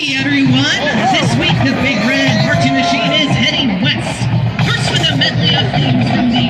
Hey everyone, this week the Big Red Marching Machine is heading west. First with a medley of themes from the